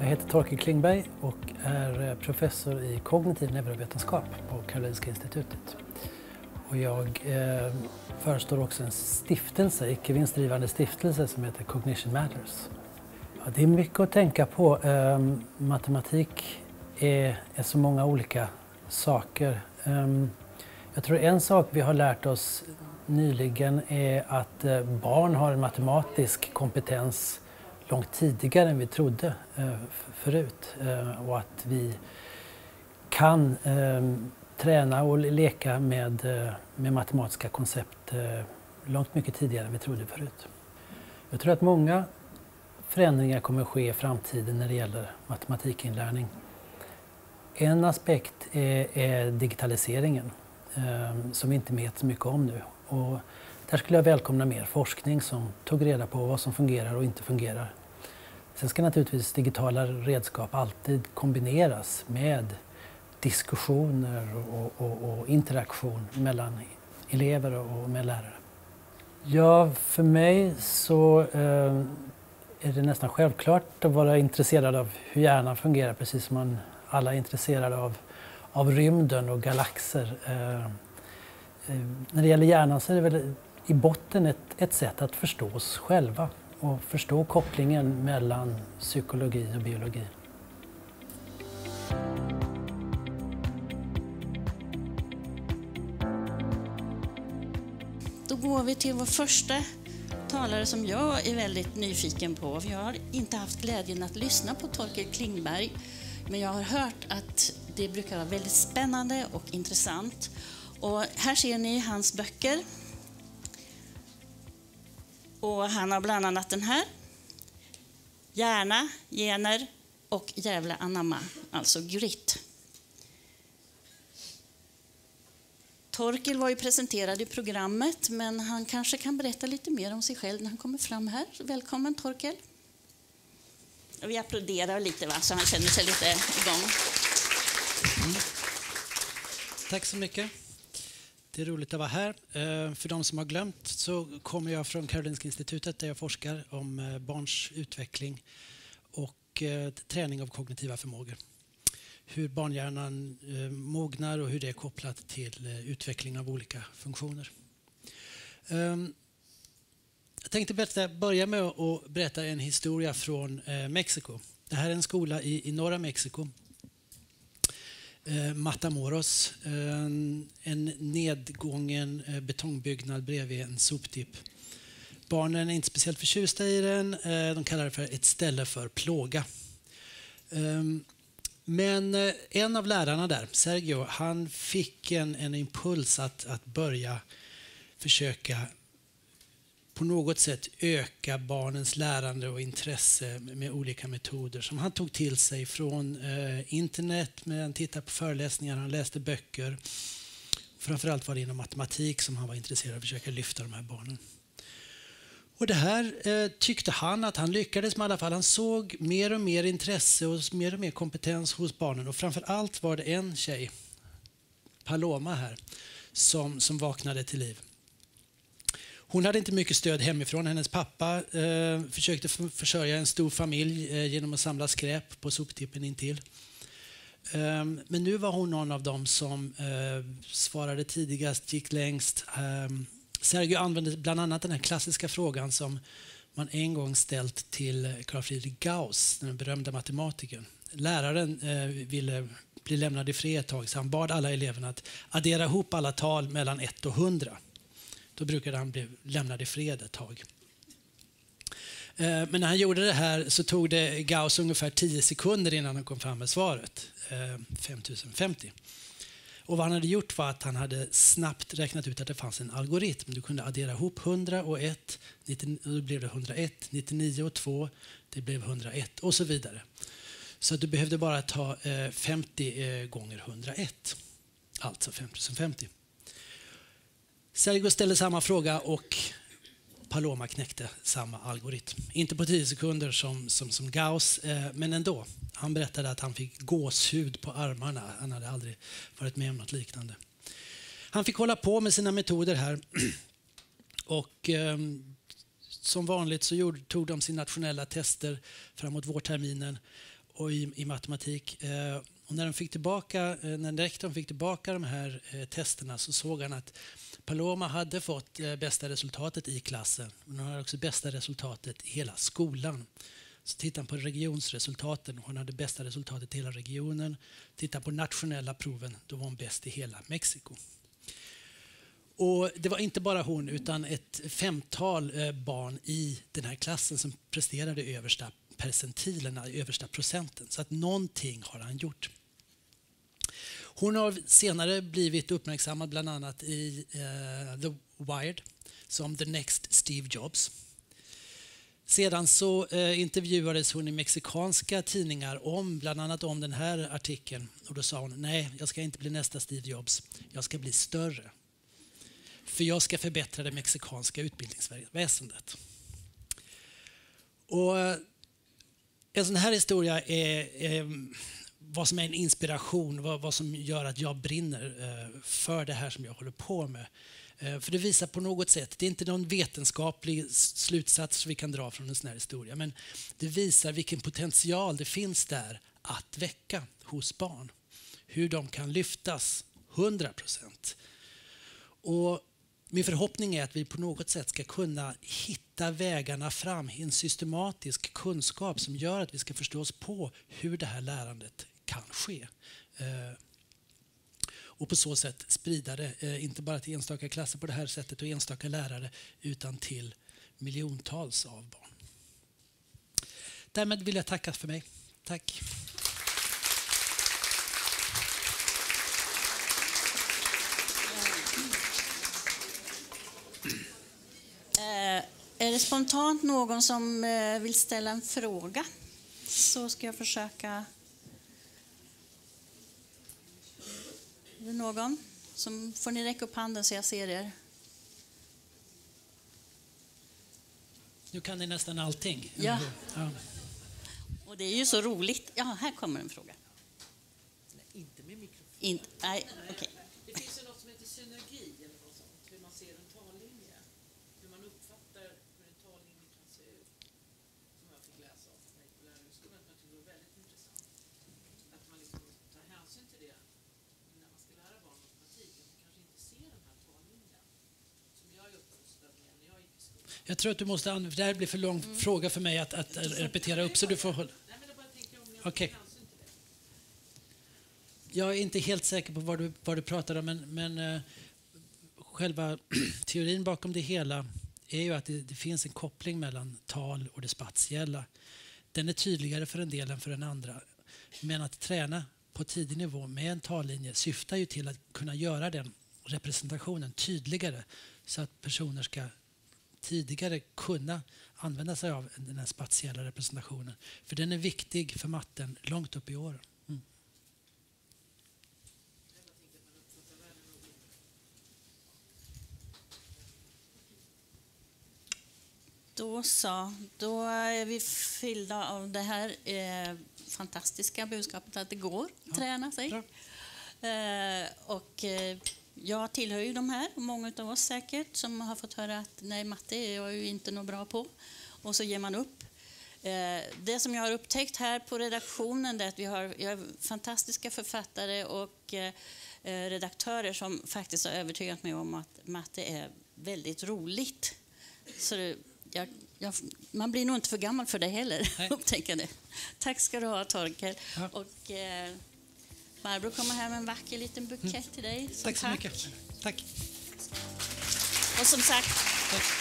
Jag heter Torkel Klingberg och är eh, professor i kognitiv neurovetenskap på Karolinska institutet. Och jag eh, förestår också en stiftelse, icke vinstdrivande stiftelse som heter Cognition Matters. Ja, det är mycket att tänka på. Eh, matematik är, är, så många olika saker. Eh, jag tror en sak vi har lärt oss nyligen är att eh, barn har en matematisk kompetens långt tidigare än vi trodde eh, förut eh, och att vi kan ehm, träna och leka med, eh, med matematiska koncept eh, långt mycket tidigare än vi trodde förut. Jag tror att många förändringar kommer att ske i framtiden när det gäller matematikinlärning. En aspekt är, är digitaliseringen ehm, som vi inte vet så mycket om nu och där skulle jag välkomna mer forskning som tog reda på vad som fungerar och inte fungerar. Sen ska naturligtvis digitala redskap alltid kombineras med diskussioner och, och, och interaktion mellan elever och med lärare. Ja, för mig så eh, är det nästan självklart att vara intresserad av hur hjärnan fungerar precis som man alla är intresserade av, av rymden och galaxer. Eh, Eh, när det gäller hjärnan så är det väl i botten ett, ett sätt att förstå oss själva och förstå kopplingen mellan psykologi och biologi. Då går vi till vår första talare som jag är väldigt nyfiken på. Jag har inte haft glädjen att lyssna på Torkel Klingberg, men jag har hört att det brukar vara väldigt spännande och intressant. Och här ser ni hans böcker. Och han har bland annat den här. Hjärna, gener och jävla anamma, alltså grit. Torkel var ju presenterad i programmet, men han kanske kan berätta lite mer om sig själv när han kommer fram här. Välkommen Torkel. Vi applåderar lite va, så han känner sig lite igång. Mm. Tack så mycket. Det är roligt att vara här. Eh, för de som har glömt så kommer jag från Karolinska institutet där jag forskar om eh, barns utveckling och eh, träning av kognitiva förmågor. Hur barnhjärnan mognar och hur det är kopplat till utveckling av olika funktioner. Ehm, jag tänkte berätta, börja med att berätta en historia från Mexiko. Det här är en skola i, i norra Mexiko eh, Matamoros. Eh, en nedgången eh, betongbyggnad bredvid en soptipp. Barnen är inte speciellt förtjusta i den. Eh, de kallar det för ett ställe för plåga. Eh, men eh, en av lärarna där, Sergio, han fick en, en impuls att, att börja försöka på något sätt öka barnens lärande och intresse med olika metoder som han tog till sig från eh, internet, med han tittade på föreläsningar, han läste böcker. Framförallt var det inom matematik som han var intresserad av att försöka lyfta de här barnen. Och det här eh, tyckte han att han lyckades med i alla fall. Han såg mer och mer intresse och mer och mer kompetens hos barnen och framför allt var det en tjej, Paloma här, som, som vaknade till liv. Hon hade inte mycket stöd hemifrån. Hennes pappa eh, försökte försörja en stor familj eh, genom att samla skräp på soptippen intill. Eh, men nu var hon någon av dem som eh, svarade tidigast, gick längst. Ehm, Sergio använde bland annat den här klassiska frågan som man en gång ställt till Carl Friedrich Gauss, den berömda matematikern. Läraren eh, ville bli lämnad i fred ett tag, så han bad alla eleverna att addera ihop alla tal mellan 1 och 100. Då brukade han bli lämnad i fred ett tag. Eh, men när han gjorde det här så tog det Gauss ungefär 10 sekunder innan han kom fram med svaret, eh, 5050. Och vad han hade gjort var att han hade snabbt räknat ut att det fanns en algoritm. Du kunde addera ihop 100 och 1, och då blev det 101, 99 och 2, det blev 101 och så vidare. Så du behövde bara ta eh, 50 gånger 101, alltså 5050. Sergio ställde samma fråga och Paloma knäckte samma algoritm. Inte på tio sekunder som, som, som Gauss, eh, men ändå. Han berättade att han fick gåshud på armarna. Han hade aldrig varit med om något liknande. Han fick hålla på med sina metoder här. Och eh, som vanligt så gjorde, tog de sina nationella tester framåt vårterminen. och i, i matematik. Eh, och när, de fick tillbaka, eh, när rektorn fick tillbaka de här eh, testerna så såg han att Paloma hade fått eh, bästa resultatet i klassen. Men hon hade också bästa resultatet i hela skolan. Så tittade han på regionsresultaten. Hon hade bästa resultatet i hela regionen. Tittade på nationella proven. Då var hon bäst i hela Mexiko. Och det var inte bara hon, utan ett femtal eh, barn i den här klassen som presterade översta percentilerna, översta procenten. Så att någonting har han gjort. Hon har senare blivit uppmärksammad bland annat i eh, The Wired som The Next Steve Jobs. Sedan så eh, intervjuades hon i mexikanska tidningar om bland annat om den här artikeln. Och då sa hon nej, jag ska inte bli nästa Steve Jobs. Jag ska bli större. För jag ska förbättra det mexikanska utbildningsväsendet. Och eh, en sån här historia är, är vad som är en inspiration, vad, vad, som gör att jag brinner eh, för det här som jag håller på med. Eh, för det visar på något sätt, det är inte någon vetenskaplig slutsats vi kan dra från en sån här historia, men det visar vilken potential det finns där att väcka hos barn. Hur de kan lyftas 100 procent. Min förhoppning är att vi på något sätt ska kunna hitta vägarna fram i en systematisk kunskap som gör att vi ska förstå oss på hur det här lärandet kan ske. Eh, och på så sätt sprida det, eh, inte bara till enstaka klasser på det här sättet och enstaka lärare, utan till miljontals av barn. Därmed vill jag tacka för mig. Tack. Eh, är det spontant någon som vill ställa en fråga så ska jag försöka Är det någon? Som, får ni räcka upp handen så jag ser er? Nu kan ni nästan allting. Ja. ja. Och det är ju så roligt. Ja, här kommer en fråga. Nej, inte med mikrofon. Inte, nej, okej. Okay. Det finns ju något som heter synergi eller något sånt, hur man ser en tallinje. Hur man uppfattar hur en tallinje kan se ut. Som jag fick läsa av mig på lärarhögskolan. Jag tyckte det var väldigt intressant. Att man liksom tar hänsyn till det Jag tror att du måste använda... Det här blir för lång mm. fråga för mig att, att repetera upp, så du får hålla... Okej. Okay. Jag är inte helt säker på vad du, vad du pratar om, men, men uh, själva teorin bakom det hela är ju att det, det, finns en koppling mellan tal och det spatiella. Den är tydligare för en del än för den andra. Men att träna på tidig nivå med en tallinje syftar ju till att kunna göra den representationen tydligare så att personer ska tidigare kunna använda sig av den här spatiella representationen. För den är viktig för matten långt upp i åren. Mm. Då så, då är vi fyllda av det här eh, fantastiska budskapet att det går att ja, träna sig. Eh, och eh, jag tillhör ju de här, många av oss säkert, som har fått höra att nej, matte är jag ju inte något bra på. Och så ger man upp. Eh, det som jag har upptäckt här på redaktionen är att vi har, fantastiska författare och eh, redaktörer som faktiskt har övertygat mig om att matte är väldigt roligt. Så det, jag, jag, man blir nog inte för gammal för det heller, upptäcker det. Tack ska du ha, Torkel. Ja. Och, eh, Barbro kommer här med en vacker liten bukett till dig. Tack så tack. mycket. Tack. Och som sagt, tack.